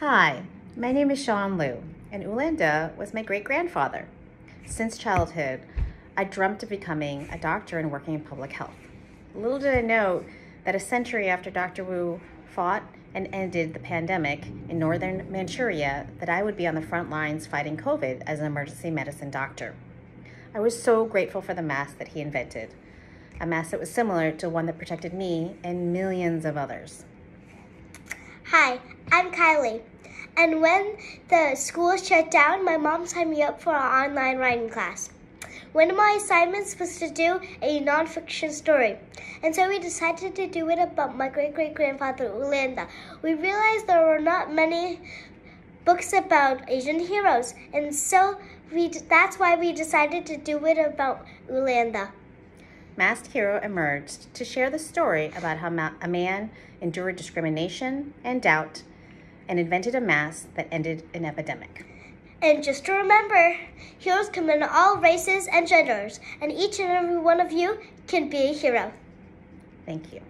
Hi, my name is Shan Liu, and Wu Lien-teh was my great grandfather. Since childhood, I dreamt of becoming a doctor and working in public health. Little did I know that a century after Dr. Wu fought and ended the pandemic in northern Manchuria, that I would be on the front lines fighting COVID as an emergency medicine doctor. I was so grateful for the mask that he invented, a mask that was similar to one that protected me and millions of others. Hi, I'm Kylie. And when the school shut down, my mom signed me up for an online writing class. One of my assignments was to do a nonfiction story. And so we decided to do it about my great great grandfather, Wu Lien-teh. We realized there were not many books about Asian heroes. And so we, that's why we decided to do it about Wu Lien-teh. Masked Hero emerged to share the story about how a man endured discrimination and doubt and invented a mask that ended an epidemic. And just to remember, heroes come in all races and genders, and each and every one of you can be a hero. Thank you.